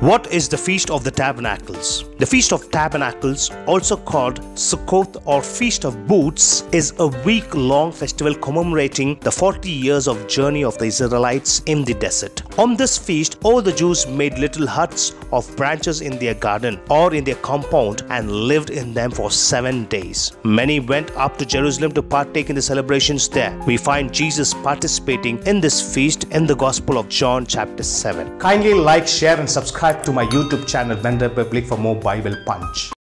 What is the Feast of the Tabernacles? The Feast of Tabernacles, also called Sukkot or Feast of Booths, is a week long festival commemorating the 40 years of journey of the Israelites in the desert. On this feast, all the Jews made little huts of branches in their garden or in their compound and lived in them for seven days. Many went up to Jerusalem to partake in the celebrations there. We find Jesus participating in this feast in the Gospel of John, chapter 7. Kindly like, share, and subscribe to my YouTube channel, Benra Biblique, for more Bible Punch.